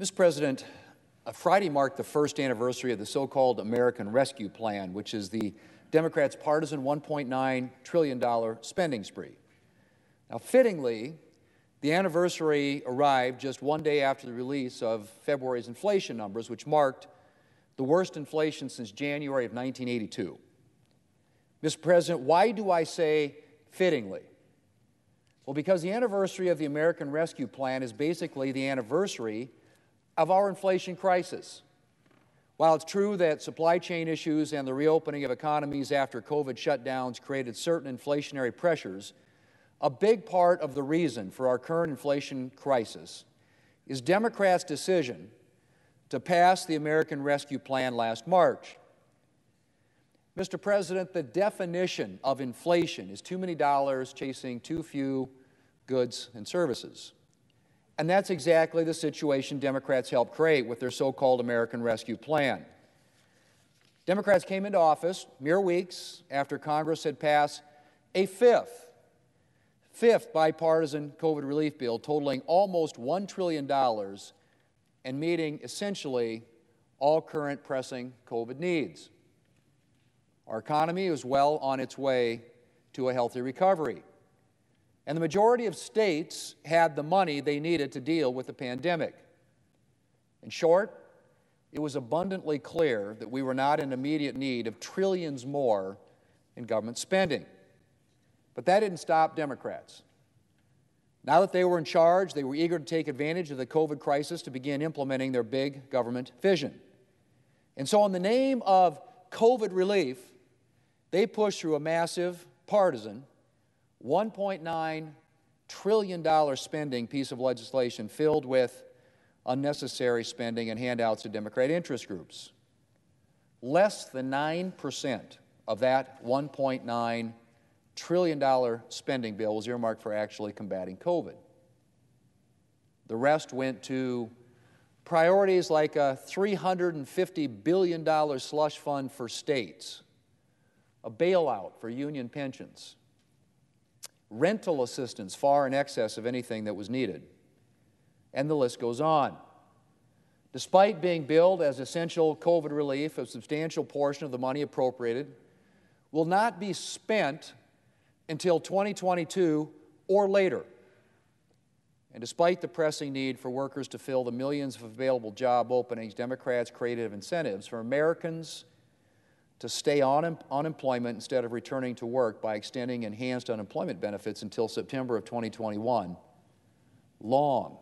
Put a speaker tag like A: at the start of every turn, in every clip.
A: Mr. President, uh, Friday marked the first anniversary of the so called American Rescue Plan, which is the Democrats' partisan $1.9 trillion spending spree. Now, fittingly, the anniversary arrived just one day after the release of February's inflation numbers, which marked the worst inflation since January of 1982. Mr. President, why do I say fittingly? Well, because the anniversary of the American Rescue Plan is basically the anniversary of our inflation crisis. While it's true that supply chain issues and the reopening of economies after COVID shutdowns created certain inflationary pressures, a big part of the reason for our current inflation crisis is Democrats' decision to pass the American Rescue Plan last March. Mr. President, the definition of inflation is too many dollars chasing too few goods and services. And that's exactly the situation Democrats helped create with their so called American Rescue Plan. Democrats came into office mere weeks after Congress had passed a fifth, fifth bipartisan COVID relief bill totaling almost $1 trillion and meeting essentially all current pressing COVID needs. Our economy is well on its way to a healthy recovery. And the majority of states had the money they needed to deal with the pandemic. In short, it was abundantly clear that we were not in immediate need of trillions more in government spending. But that didn't stop Democrats. Now that they were in charge, they were eager to take advantage of the COVID crisis to begin implementing their big government vision. And so, in the name of COVID relief, they pushed through a massive partisan $1.9 trillion spending piece of legislation filled with unnecessary spending and handouts to Democrat interest groups. Less than 9% of that $1.9 trillion spending bill was earmarked for actually combating COVID. The rest went to priorities like a $350 billion slush fund for states a bailout for union pensions, rental assistance far in excess of anything that was needed, and the list goes on. Despite being billed as essential COVID relief, a substantial portion of the money appropriated will not be spent until 2022 or later. And despite the pressing need for workers to fill the millions of available job openings, Democrats created incentives for Americans to stay on unemployment instead of returning to work by extending enhanced unemployment benefits until September of 2021, long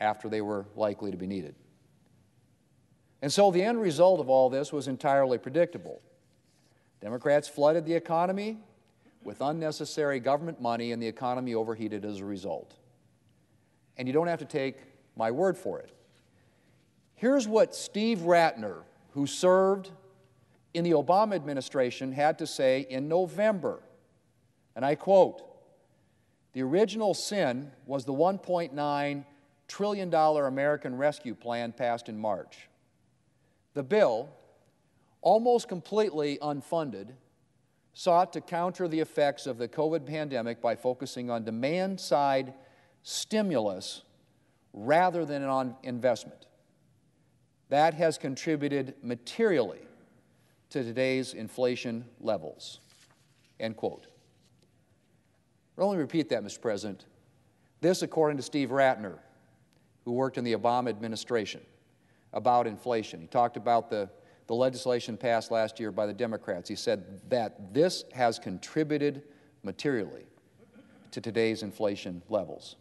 A: after they were likely to be needed. And so the end result of all this was entirely predictable. Democrats flooded the economy with unnecessary government money, and the economy overheated as a result. And you don't have to take my word for it. Here's what Steve Rattner, who served in the Obama administration had to say in November, and I quote, the original sin was the $1.9 trillion American Rescue Plan passed in March. The bill, almost completely unfunded, sought to counter the effects of the COVID pandemic by focusing on demand side stimulus rather than on investment. That has contributed materially to today's inflation levels. End quote. Let me repeat that, Mr. President. This, according to Steve Rattner, who worked in the Obama administration about inflation. He talked about the, the legislation passed last year by the Democrats. He said that this has contributed materially to today's inflation levels.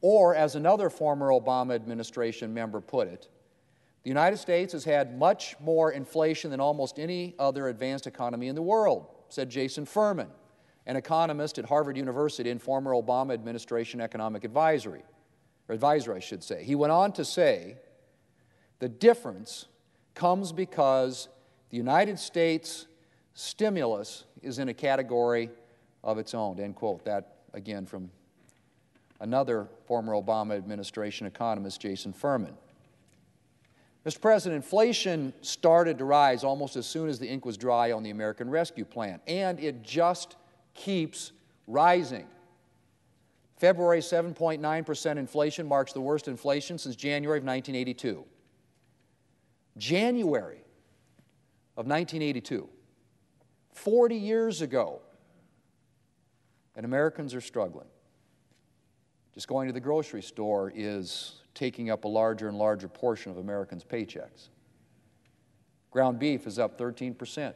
A: Or, as another former Obama administration member put it, the United States has had much more inflation than almost any other advanced economy in the world, said Jason Furman, an economist at Harvard University and former Obama administration economic advisory, or advisor, I should say. He went on to say the difference comes because the United States stimulus is in a category of its own, end quote. That, again, from another former Obama administration economist, Jason Furman. Mr. President, inflation started to rise almost as soon as the ink was dry on the American Rescue Plan, and it just keeps rising. February 7.9% inflation marks the worst inflation since January of 1982. January of 1982, 40 years ago, and Americans are struggling. Just going to the grocery store is taking up a larger and larger portion of Americans' paychecks. Ground beef is up 13%.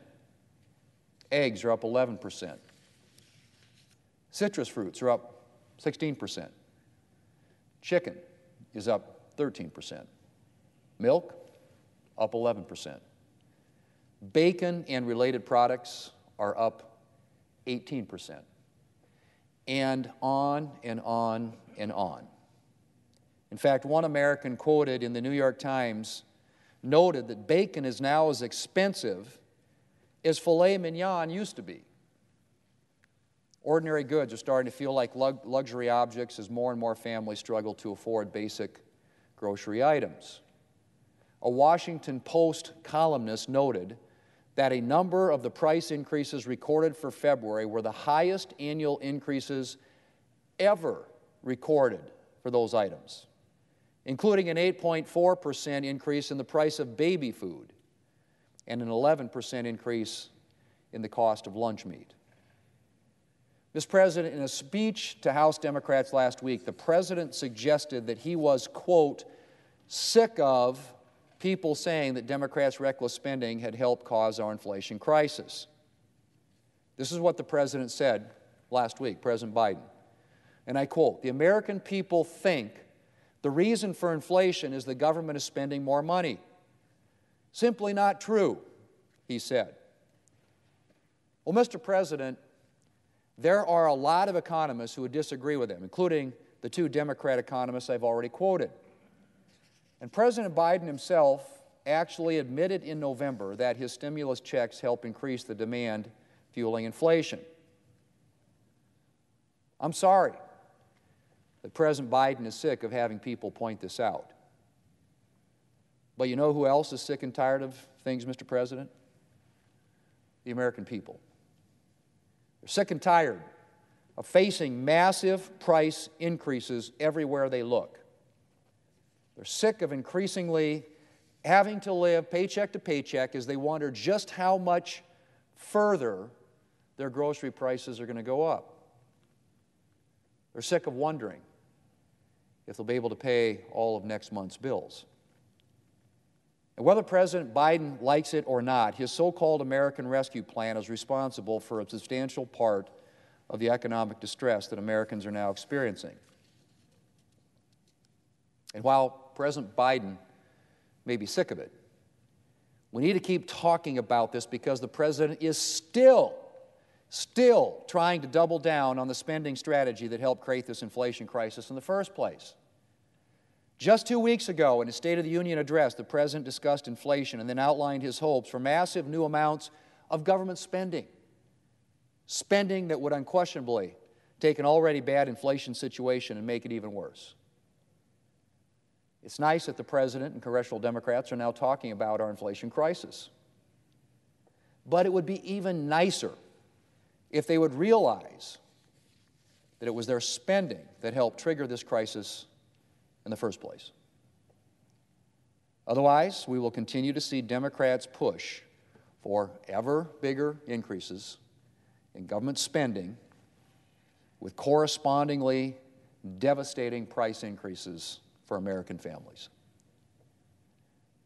A: Eggs are up 11%. Citrus fruits are up 16%. Chicken is up 13%. Milk, up 11%. Bacon and related products are up 18%. And on and on and on. In fact, one American quoted in the New York Times noted that bacon is now as expensive as filet mignon used to be. Ordinary goods are starting to feel like luxury objects as more and more families struggle to afford basic grocery items. A Washington Post columnist noted that a number of the price increases recorded for February were the highest annual increases ever recorded for those items, including an 8.4% increase in the price of baby food and an 11% increase in the cost of lunch meat. Mr. President, in a speech to House Democrats last week, the President suggested that he was, quote, sick of people saying that Democrats' reckless spending had helped cause our inflation crisis. This is what the President said last week, President Biden. And I quote The American people think the reason for inflation is the government is spending more money. Simply not true, he said. Well, Mr. President, there are a lot of economists who would disagree with him, including the two Democrat economists I've already quoted. And President Biden himself actually admitted in November that his stimulus checks help increase the demand fueling inflation. I'm sorry that President Biden is sick of having people point this out. But you know who else is sick and tired of things, Mr. President? The American people. They're sick and tired of facing massive price increases everywhere they look. They're sick of increasingly having to live paycheck to paycheck as they wonder just how much further their grocery prices are going to go up. They're sick of wondering if they'll be able to pay all of next month's bills. And whether President Biden likes it or not, his so called American Rescue Plan is responsible for a substantial part of the economic distress that Americans are now experiencing. And while President Biden may be sick of it, we need to keep talking about this because the president is still, still trying to double down on the spending strategy that helped create this inflation crisis in the first place. Just two weeks ago, in his State of the Union address, the President discussed inflation and then outlined his hopes for massive new amounts of government spending. Spending that would unquestionably take an already bad inflation situation and make it even worse. It's nice that the President and congressional Democrats are now talking about our inflation crisis. But it would be even nicer if they would realize that it was their spending that helped trigger this crisis in the first place. Otherwise, we will continue to see Democrats push for ever bigger increases in government spending with correspondingly devastating price increases for American families.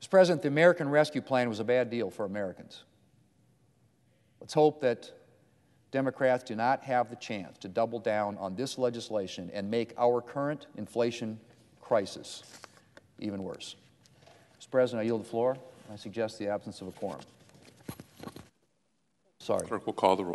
A: Mr. President, the American Rescue Plan was a bad deal for Americans. Let's hope that Democrats do not have the chance to double down on this legislation and make our current inflation crisis even worse. Mr. President, I yield the floor. I suggest the absence of a quorum. Sorry.
B: Clerk will call the roll.